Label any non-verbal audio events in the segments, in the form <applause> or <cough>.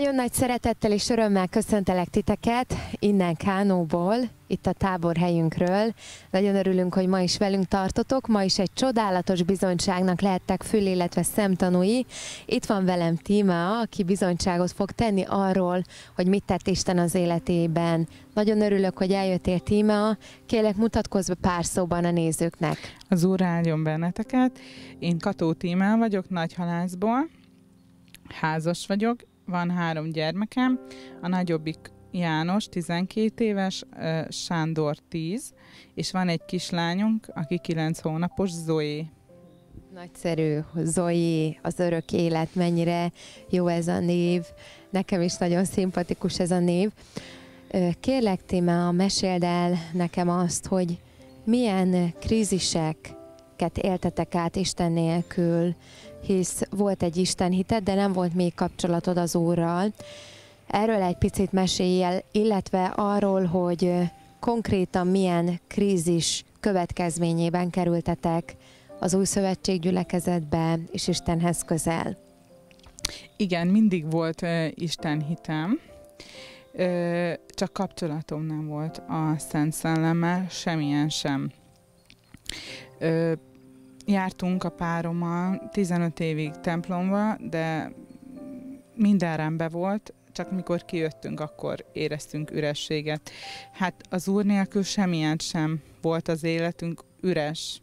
Nagyon nagy szeretettel és örömmel köszöntelek titeket innen Kánóból, itt a táborhelyünkről. Nagyon örülünk, hogy ma is velünk tartotok. Ma is egy csodálatos bizonyságnak lehettek fül, illetve szemtanúi. Itt van velem Tíma, aki bizonyságot fog tenni arról, hogy mit tett Isten az életében. Nagyon örülök, hogy eljöttél Tíma. Kérlek, mutatkozz be pár szóban a nézőknek. Az úr áldjon benneteket. Én Kató Tímán vagyok, Nagyhalászból. Házas vagyok, van három gyermekem, a nagyobbik János, 12 éves, Sándor 10, és van egy kislányunk, aki 9 hónapos, Zoe. Nagyszerű, Zoe, az örök élet, mennyire jó ez a név. Nekem is nagyon szimpatikus ez a név. Kérlek, Tíma, meséld el nekem azt, hogy milyen kríziseket éltetek át Isten nélkül, hisz volt egy Isten hited, de nem volt még kapcsolatod az Úrral. Erről egy picit mesélj el, illetve arról, hogy konkrétan milyen krízis következményében kerültetek az új szövetség gyülekezetbe és Istenhez közel. Igen, mindig volt uh, Isten hitem, uh, csak kapcsolatom nem volt a Szent Szellemmel, semmilyen sem. Uh, jártunk a párommal 15 évig templomba, de minden rendben volt, csak mikor kijöttünk, akkor éreztünk ürességet. Hát az úr nélkül semmilyen sem volt az életünk üres.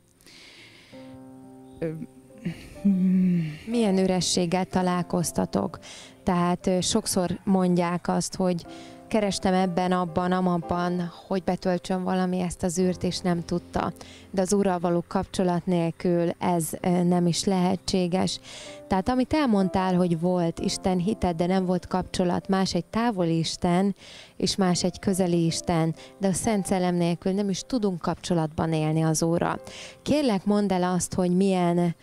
Milyen ürességgel találkoztatok? Tehát sokszor mondják azt, hogy kerestem ebben, abban, amabban, hogy betöltsön valami ezt az űrt, és nem tudta. De az Úrral való kapcsolat nélkül ez nem is lehetséges. Tehát amit elmondtál, hogy volt Isten hited, de nem volt kapcsolat, más egy távoli Isten, és más egy közeli Isten, de a Szent Szellem nélkül nem is tudunk kapcsolatban élni az Úrral. Kérlek, mondd el azt, hogy milyen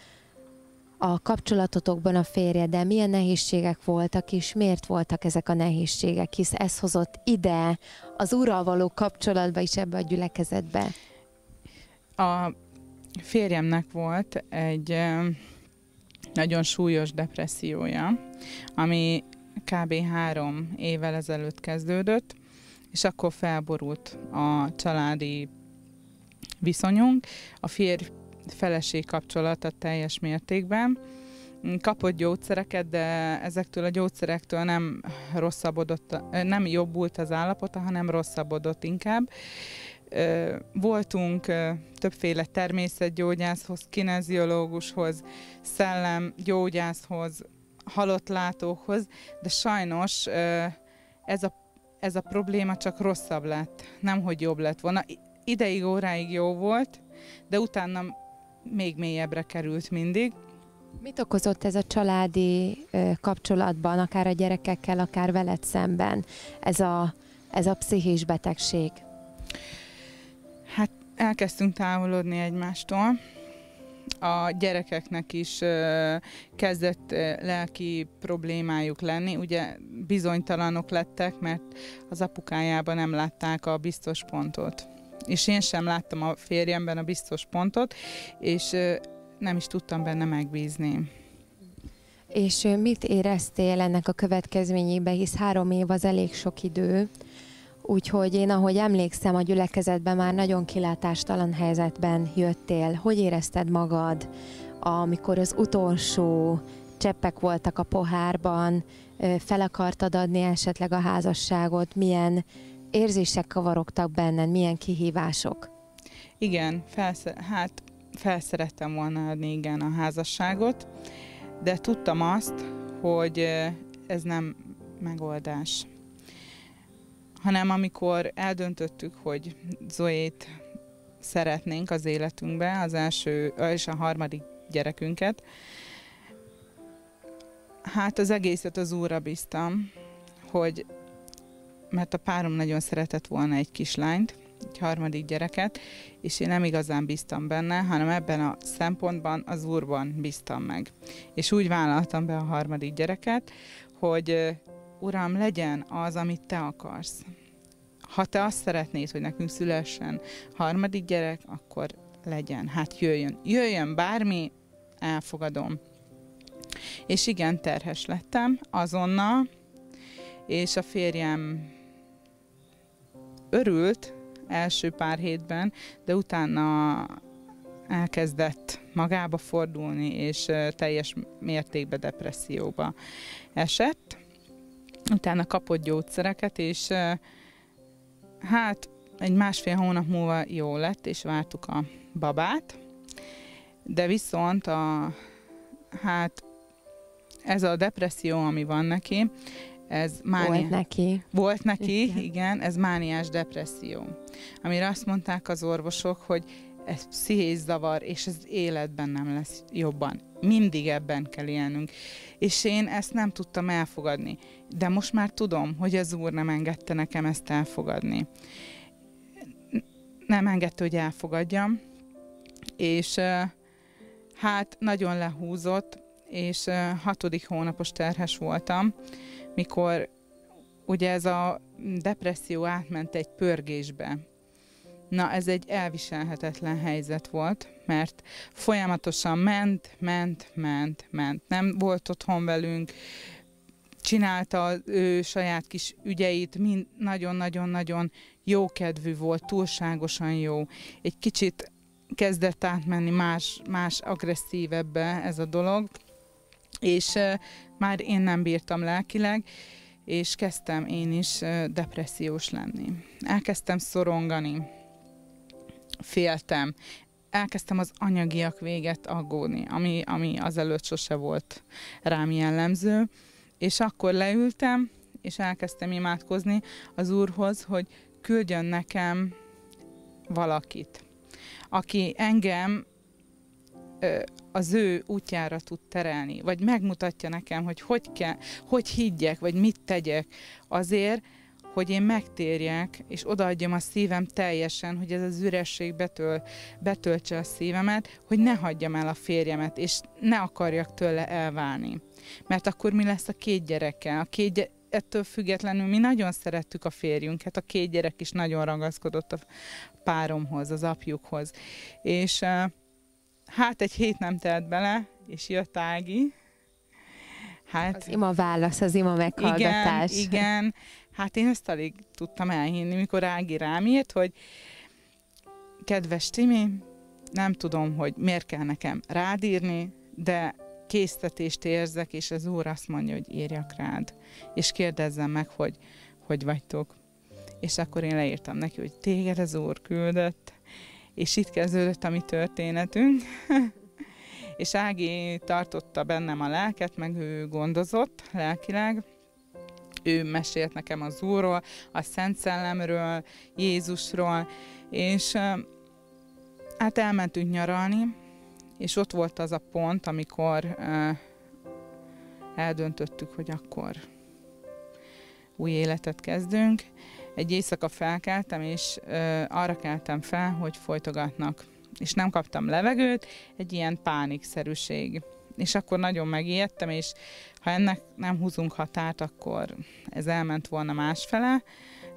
a kapcsolatotokban a férjeddel milyen nehézségek voltak, és miért voltak ezek a nehézségek, hisz ez hozott ide az úrral való kapcsolatba is ebbe a gyülekezetbe? A férjemnek volt egy nagyon súlyos depressziója, ami kb. három évvel ezelőtt kezdődött, és akkor felborult a családi viszonyunk. A férj feleség kapcsolata teljes mértékben. Kapott gyógyszereket, de ezektől a gyógyszerektől nem rosszabbodott, nem jobbult az állapota, hanem rosszabbodott inkább. Voltunk többféle természetgyógyászhoz, kineziológushoz, szellemgyógyászhoz, halottlátókhoz, de sajnos ez a, ez a probléma csak rosszabb lett, nem hogy jobb lett volna. Ideig, óráig jó volt, de utána még mélyebbre került mindig. Mit okozott ez a családi kapcsolatban, akár a gyerekekkel, akár veled szemben, ez a, ez a pszichés betegség? Hát elkezdtünk távolodni egymástól. A gyerekeknek is kezdett lelki problémájuk lenni. Ugye bizonytalanok lettek, mert az apukájában nem látták a biztos pontot és én sem láttam a férjemben a biztos pontot, és nem is tudtam benne megbízni. És mit éreztél ennek a következményébe, hisz három év az elég sok idő, úgyhogy én, ahogy emlékszem, a gyülekezetben már nagyon kilátástalan helyzetben jöttél. Hogy érezted magad, amikor az utolsó cseppek voltak a pohárban, fel akartad adni esetleg a házasságot, milyen érzések kavarogtak benned, milyen kihívások? Igen, felsze- hát felszerettem volna adni igen a házasságot, de tudtam azt, hogy ez nem megoldás. Hanem amikor eldöntöttük, hogy Zoét szeretnénk az életünkbe, az első és a harmadik gyerekünket, hát az egészet az Úrra bíztam, hogy mert a párom nagyon szeretett volna egy kislányt, egy harmadik gyereket, és én nem igazán bíztam benne, hanem ebben a szempontban az úrban bíztam meg. És úgy vállaltam be a harmadik gyereket, hogy Uram, legyen az, amit Te akarsz. Ha Te azt szeretnéd, hogy nekünk szülessen harmadik gyerek, akkor legyen. Hát jöjjön. Jöjjön bármi, elfogadom. És igen, terhes lettem azonnal, és a férjem örült első pár hétben, de utána elkezdett magába fordulni, és teljes mértékben depresszióba esett. Utána kapott gyógyszereket, és hát egy másfél hónap múlva jó lett, és vártuk a babát, de viszont a, hát ez a depresszió, ami van neki, ez mánia... Volt neki. Volt neki, igen. igen, ez mániás depresszió. Amire azt mondták az orvosok, hogy ez pszichés zavar, és ez életben nem lesz jobban. Mindig ebben kell élnünk. És én ezt nem tudtam elfogadni. De most már tudom, hogy az Úr nem engedte nekem ezt elfogadni. Nem engedte, hogy elfogadjam. És hát nagyon lehúzott, és hatodik hónapos terhes voltam, mikor ugye ez a depresszió átment egy pörgésbe. Na, ez egy elviselhetetlen helyzet volt, mert folyamatosan ment, ment, ment, ment. Nem volt otthon velünk, csinálta ő saját kis ügyeit, mind nagyon-nagyon-nagyon jókedvű volt, túlságosan jó. Egy kicsit kezdett átmenni más, más agresszívebbe ez a dolog, és már én nem bírtam lelkileg, és kezdtem én is depressziós lenni. Elkezdtem szorongani, féltem, elkezdtem az anyagiak véget aggódni, ami, ami azelőtt sose volt rám jellemző, és akkor leültem, és elkezdtem imádkozni az Úrhoz, hogy küldjön nekem valakit, aki engem az ő útjára tud terelni, vagy megmutatja nekem, hogy hogy, kell, hogy higgyek, vagy mit tegyek azért, hogy én megtérjek, és odaadjam a szívem teljesen, hogy ez az üresség betöl, betöltse a szívemet, hogy ne hagyjam el a férjemet, és ne akarjak tőle elválni. Mert akkor mi lesz a két gyereke? A két ettől függetlenül mi nagyon szerettük a férjünket, a két gyerek is nagyon ragaszkodott a páromhoz, az apjukhoz. És hát egy hét nem telt bele, és jött Ági. Hát, az ima válasz, az ima meghallgatás. Igen, igen. Hát én ezt alig tudtam elhinni, mikor Ági rám írt, hogy kedves Timi, nem tudom, hogy miért kell nekem rádírni, de késztetést érzek, és az úr azt mondja, hogy írjak rád, és kérdezzem meg, hogy hogy vagytok. És akkor én leírtam neki, hogy téged az úr küldött, és itt kezdődött a mi történetünk. <laughs> és Ági tartotta bennem a lelket, meg ő gondozott lelkileg, ő mesélt nekem az Úrról, a Szent Szellemről, Jézusról, és hát elmentünk nyaralni, és ott volt az a pont, amikor eldöntöttük, hogy akkor új életet kezdünk. Egy éjszaka felkeltem, és arra keltem fel, hogy folytogatnak. És nem kaptam levegőt, egy ilyen pánikszerűség és akkor nagyon megijedtem, és ha ennek nem húzunk határt, akkor ez elment volna másfele,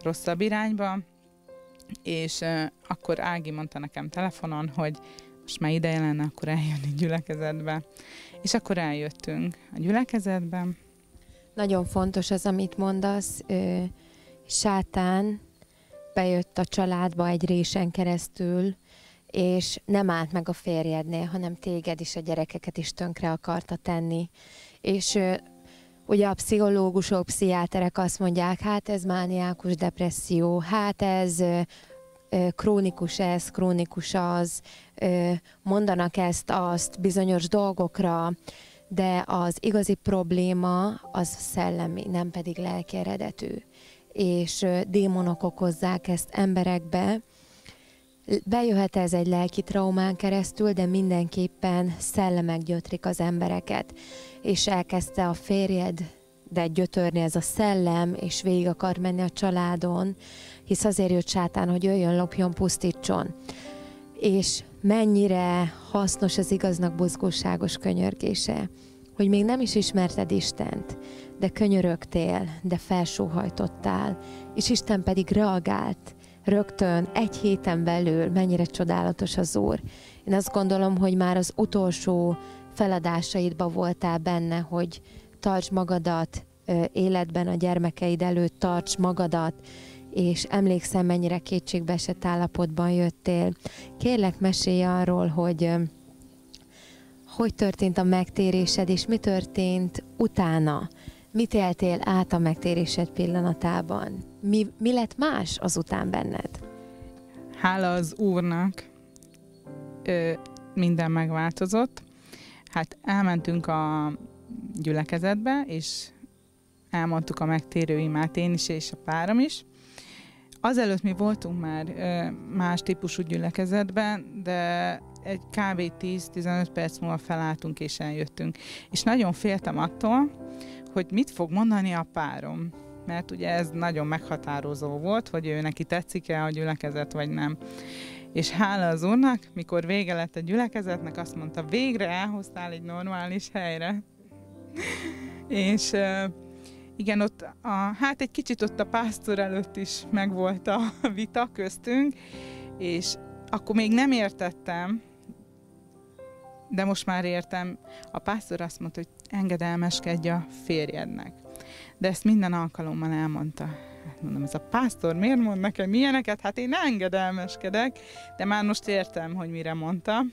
rosszabb irányba, és uh, akkor Ági mondta nekem telefonon, hogy most már ideje lenne akkor eljönni gyülekezetbe. És akkor eljöttünk a gyülekezetbe. Nagyon fontos az, amit mondasz. Ö, sátán bejött a családba egy résen keresztül, és nem állt meg a férjednél, hanem téged is, a gyerekeket is tönkre akarta tenni. És ugye a pszichológusok, pszichiáterek azt mondják, hát ez mániákus depresszió, hát ez krónikus ez, krónikus az, mondanak ezt, azt bizonyos dolgokra, de az igazi probléma az szellemi, nem pedig lelki eredetű. És démonok okozzák ezt emberekbe, Bejöhet ez egy lelki traumán keresztül, de mindenképpen szellemek gyötrik az embereket. És elkezdte a férjed de gyötörni ez a szellem, és végig akar menni a családon, hisz azért jött sátán, hogy jöjjön, lopjon, pusztítson. És mennyire hasznos az igaznak buzgóságos könyörgése, hogy még nem is ismerted Istent, de könyörögtél, de felsóhajtottál, és Isten pedig reagált, rögtön egy héten belül mennyire csodálatos az Úr. Én azt gondolom, hogy már az utolsó feladásaidba voltál benne, hogy tartsd magadat életben a gyermekeid előtt tarts magadat, és emlékszem, mennyire kétségbeesett állapotban jöttél. Kérlek, mesélj arról, hogy hogy történt a megtérésed, és mi történt utána. Mit éltél át a megtérésed pillanatában? Mi, mi lett más azután benned? Hála az Úrnak, ö, minden megváltozott. Hát elmentünk a gyülekezetbe, és elmondtuk a megtérő imát én is, és a párom is. Azelőtt mi voltunk már más típusú gyülekezetben, de egy kb. 10-15 perc múlva felálltunk és eljöttünk. És nagyon féltem attól, hogy mit fog mondani a párom. Mert ugye ez nagyon meghatározó volt, hogy ő neki tetszik-e a gyülekezet, vagy nem. És hála az úrnak, mikor vége lett a gyülekezetnek, azt mondta, végre elhoztál egy normális helyre. <laughs> és igen, ott a, hát egy kicsit ott a pásztor előtt is megvolt a <laughs> vita köztünk, és akkor még nem értettem, de most már értem. A pásztor azt mondta, hogy engedelmeskedj a férjednek. De ezt minden alkalommal elmondta. Hát mondom, ez a pásztor miért mond nekem ilyeneket? Hát én engedelmeskedek, de már most értem, hogy mire mondta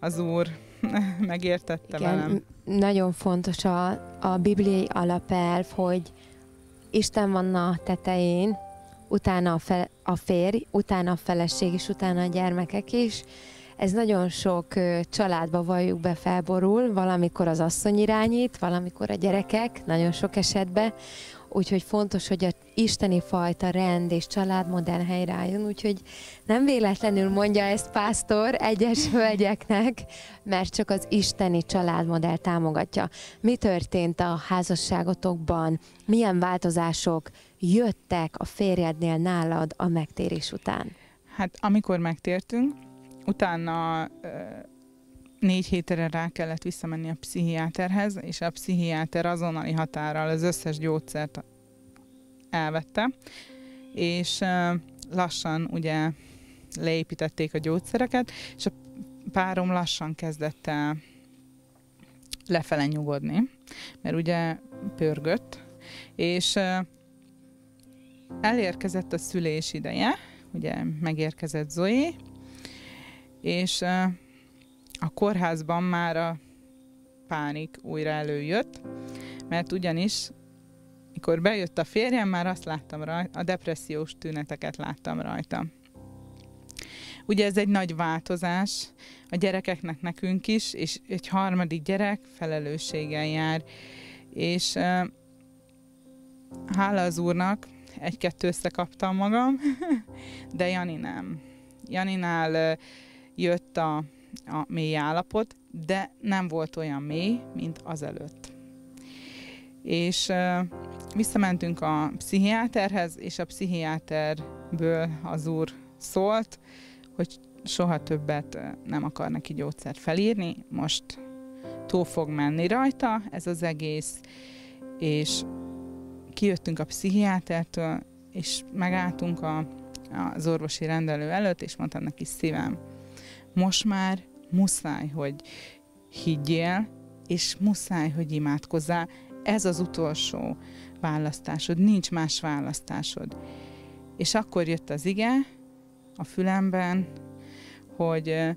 az Úr. <laughs> Megértette Igen, velem. Nagyon fontos a, a bibliai alapelv, hogy Isten van a tetején, utána a, fe, a férj, utána a feleség, és utána a gyermekek is. Ez nagyon sok családba valljuk be felborul, valamikor az asszony irányít, valamikor a gyerekek, nagyon sok esetben. Úgyhogy fontos, hogy a isteni fajta rend és családmodell helyreálljon, úgyhogy nem véletlenül mondja ezt pásztor egyes <laughs> hölgyeknek, mert csak az isteni családmodell támogatja. Mi történt a házasságotokban? Milyen változások jöttek a férjednél nálad a megtérés után? Hát amikor megtértünk, utána négy hétre rá kellett visszamenni a pszichiáterhez, és a pszichiáter azonnali határral az összes gyógyszert elvette, és lassan ugye leépítették a gyógyszereket, és a párom lassan kezdett el lefele nyugodni, mert ugye pörgött, és elérkezett a szülés ideje, ugye megérkezett Zoe, és a kórházban már a pánik újra előjött, mert ugyanis mikor bejött a férjem, már azt láttam rajta, a depressziós tüneteket láttam rajta. Ugye ez egy nagy változás a gyerekeknek nekünk is, és egy harmadik gyerek felelősséggel jár. És uh, hála az úrnak, egy-kettő összekaptam magam, <laughs> de Jani nem. Janinál uh, jött a, a mély állapot, de nem volt olyan mély, mint azelőtt. És visszamentünk a pszichiáterhez, és a pszichiáterből az úr szólt, hogy soha többet nem akar neki gyógyszert felírni, most túl fog menni rajta ez az egész, és kijöttünk a pszichiátertől, és megálltunk a, az orvosi rendelő előtt, és mondtam neki szívem, most már muszáj, hogy higgyél, és muszáj, hogy imádkozzál. Ez az utolsó választásod, nincs más választásod. És akkor jött az ige a fülemben, hogy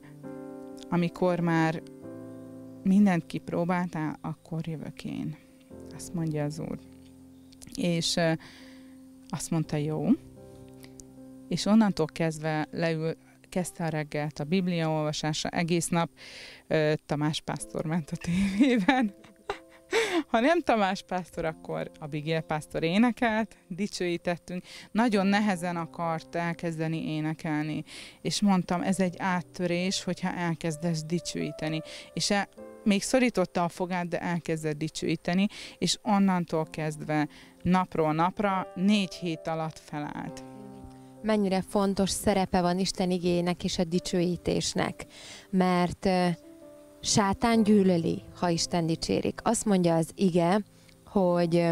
amikor már mindent kipróbáltál, akkor jövök én. Azt mondja az Úr. És azt mondta, jó. És onnantól kezdve leül, kezdte a reggelt a Biblia olvasása, egész nap Tamás Pásztor ment a tévében. <laughs> Ha nem Tamás Pásztor, akkor a Bigél Pásztor énekelt, dicsőítettünk. Nagyon nehezen akart elkezdeni énekelni, és mondtam, ez egy áttörés, hogyha elkezdesz dicsőíteni. És el, még szorította a fogát, de elkezdett dicsőíteni, és onnantól kezdve napról napra négy hét alatt felállt mennyire fontos szerepe van Isten igének és a dicsőítésnek, mert sátán gyűlöli, ha Isten dicsérik. Azt mondja az ige, hogy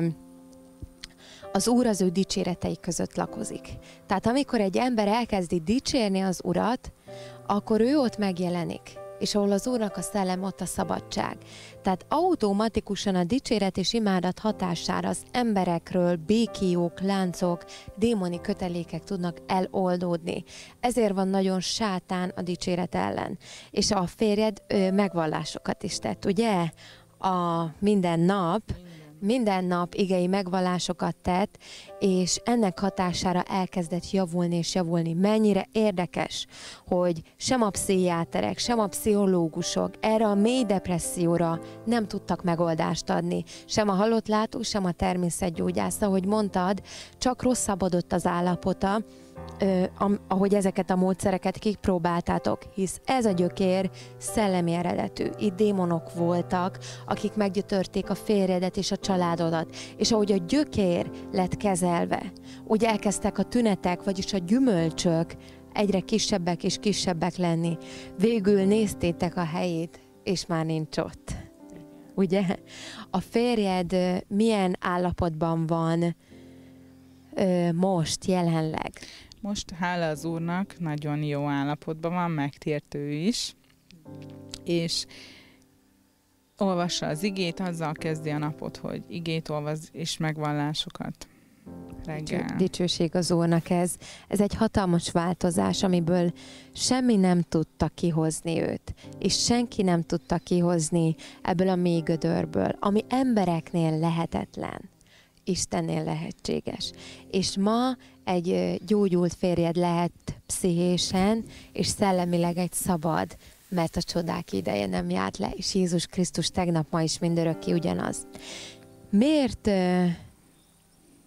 az Úr az ő dicséretei között lakozik. Tehát amikor egy ember elkezdi dicsérni az Urat, akkor ő ott megjelenik. És ahol az Úrnak a szellem, ott a szabadság. Tehát automatikusan a dicséret és imádat hatására az emberekről békiók, láncok, démoni kötelékek tudnak eloldódni. Ezért van nagyon sátán a dicséret ellen. És a férjed ö, megvallásokat is tett, ugye? A minden nap, minden nap igei megvallásokat tett, és ennek hatására elkezdett javulni és javulni. Mennyire érdekes, hogy sem a pszichiáterek, sem a pszichológusok erre a mély depresszióra nem tudtak megoldást adni. Sem a halott látó, sem a természetgyógyász. Ahogy mondtad, csak rosszabbodott az állapota, ahogy ezeket a módszereket kipróbáltátok, hisz ez a gyökér szellemi eredetű. Itt démonok voltak, akik meggyötörték a férjedet és a családodat, és ahogy a gyökér lett kezelve, úgy elkezdtek a tünetek, vagyis a gyümölcsök egyre kisebbek és kisebbek lenni. Végül néztétek a helyét, és már nincs ott. Ugye? A férjed milyen állapotban van most, jelenleg? Most hála az Úrnak, nagyon jó állapotban van, megtért ő is, és olvassa az igét, azzal kezdi a napot, hogy igét olvaz és megvallásokat reggel. Dicsőség az Úrnak ez. Ez egy hatalmas változás, amiből semmi nem tudta kihozni őt, és senki nem tudta kihozni ebből a mély gödörből, ami embereknél lehetetlen. Istennél lehetséges. És ma egy gyógyult férjed lehet pszichésen, és szellemileg egy szabad, mert a csodák ideje nem járt le, és Jézus Krisztus tegnap, ma is mindörökké ugyanaz. Miért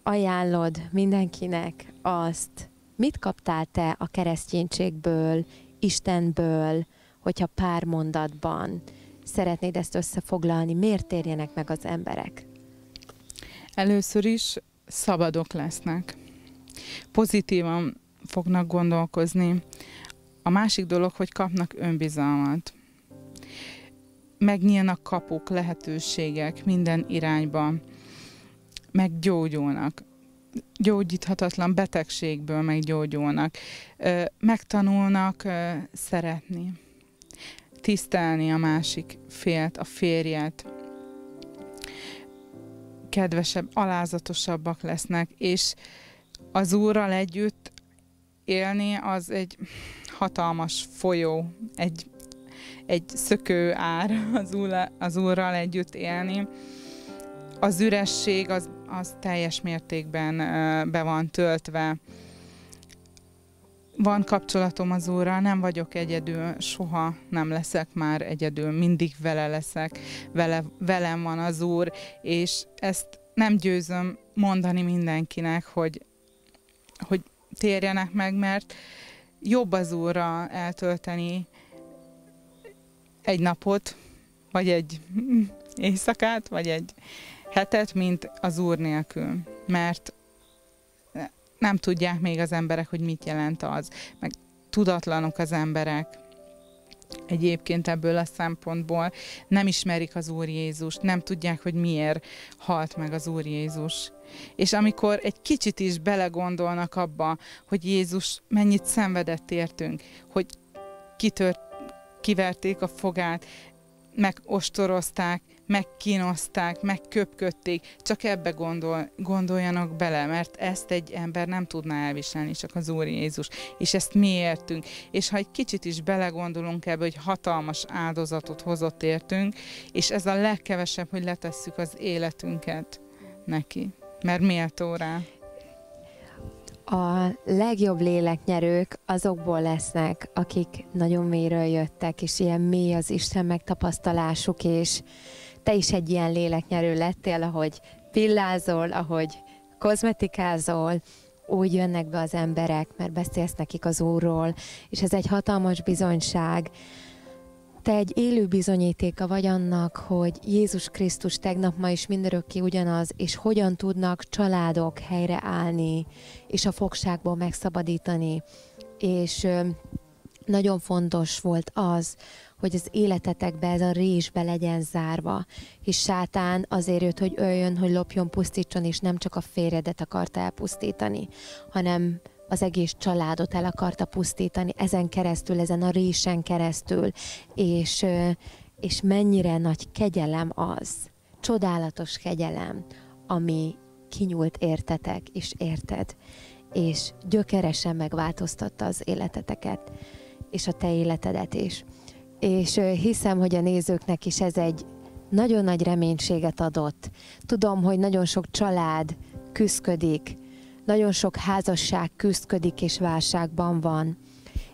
ajánlod mindenkinek azt, mit kaptál te a kereszténységből, Istenből, hogyha pár mondatban szeretnéd ezt összefoglalni, miért térjenek meg az emberek? Először is szabadok lesznek. Pozitívan fognak gondolkozni. A másik dolog, hogy kapnak önbizalmat. Megnyílnak kapuk, lehetőségek minden irányba. Meggyógyulnak. Gyógyíthatatlan betegségből meggyógyulnak. Megtanulnak szeretni. Tisztelni a másik félt, a férjet kedvesebb, alázatosabbak lesznek, és az Úrral együtt élni az egy hatalmas folyó, egy, egy szökő ár az, úr, az Úrral együtt élni. Az üresség az, az teljes mértékben be van töltve. Van kapcsolatom az Úrral, nem vagyok egyedül, soha nem leszek már egyedül, mindig vele leszek, vele, velem van az Úr, és ezt nem győzöm mondani mindenkinek, hogy, hogy térjenek meg, mert jobb az Úrra eltölteni egy napot, vagy egy éjszakát, vagy egy hetet, mint az Úr nélkül. Mert nem tudják még az emberek, hogy mit jelent az, meg tudatlanok az emberek. Egyébként ebből a szempontból nem ismerik az Úr Jézust, nem tudják, hogy miért halt meg az Úr Jézus. És amikor egy kicsit is belegondolnak abba, hogy Jézus mennyit szenvedett értünk, hogy kitört, kiverték a fogát, megostorozták, megkínozták, megköpködték, csak ebbe gondol, gondoljanak bele, mert ezt egy ember nem tudná elviselni, csak az Úr Jézus. És ezt mi értünk. És ha egy kicsit is belegondolunk ebbe, hogy hatalmas áldozatot hozott értünk, és ez a legkevesebb, hogy letesszük az életünket neki, mert méltó rá a legjobb léleknyerők azokból lesznek, akik nagyon mélyről jöttek, és ilyen mély az Isten megtapasztalásuk, és te is egy ilyen léleknyerő lettél, ahogy pillázol, ahogy kozmetikázol, úgy jönnek be az emberek, mert beszélsz nekik az Úrról, és ez egy hatalmas bizonyság, te egy élő bizonyítéka vagy annak, hogy Jézus Krisztus tegnap, ma is mindörökké ugyanaz, és hogyan tudnak családok helyreállni, és a fogságból megszabadítani. És nagyon fontos volt az, hogy az életetekbe ez a résbe legyen zárva, és sátán azért jött, hogy öljön, hogy lopjon, pusztítson, és nem csak a férjedet akarta elpusztítani, hanem az egész családot el akarta pusztítani, ezen keresztül, ezen a résen keresztül, és, és mennyire nagy kegyelem az, csodálatos kegyelem, ami kinyúlt értetek és érted, és gyökeresen megváltoztatta az életeteket, és a te életedet is. És hiszem, hogy a nézőknek is ez egy nagyon nagy reménységet adott. Tudom, hogy nagyon sok család küzdködik, nagyon sok házasság küzdködik és válságban van.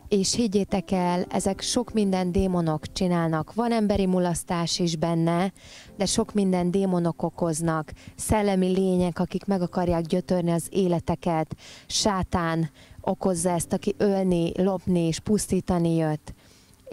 És higgyétek el, ezek sok minden démonok csinálnak. Van emberi mulasztás is benne, de sok minden démonok okoznak. Szellemi lények, akik meg akarják gyötörni az életeket. Sátán okozza ezt, aki ölni, lopni és pusztítani jött.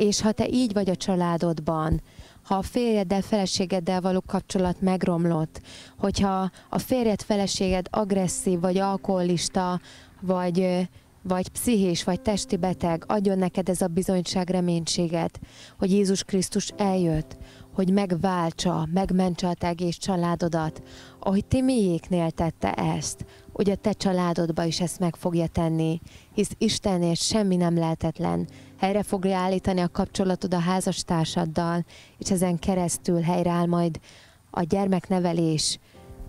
És ha te így vagy a családodban, ha a férjeddel, feleségeddel való kapcsolat megromlott, hogyha a férjed, feleséged agresszív, vagy alkoholista, vagy, vagy pszichés, vagy testi beteg, adjon neked ez a bizonyság reménységet, hogy Jézus Krisztus eljött, hogy megváltsa, megmentse a te egész családodat, ahogy Timiéknél tette ezt, hogy a te családodba is ezt meg fogja tenni, hisz Istenért semmi nem lehetetlen. Helyre fogja állítani a kapcsolatod a házastársaddal, és ezen keresztül helyreáll majd a gyermeknevelés,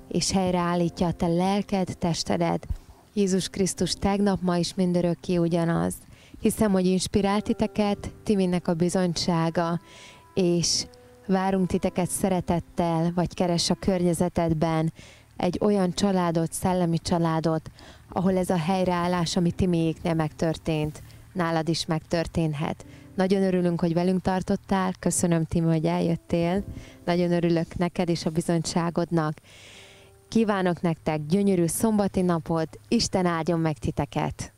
és helyreállítja a te lelked, testedet. Jézus Krisztus tegnap, ma is mindörökké ugyanaz. Hiszem, hogy inspirált titeket, Timinek a bizonysága, és várunk titeket szeretettel, vagy keres a környezetedben egy olyan családot, szellemi családot, ahol ez a helyreállás, ami Timiéknél megtörtént, nálad is megtörténhet. Nagyon örülünk, hogy velünk tartottál, köszönöm Timi, hogy eljöttél, nagyon örülök neked és a bizonyságodnak. Kívánok nektek gyönyörű szombati napot, Isten áldjon meg titeket!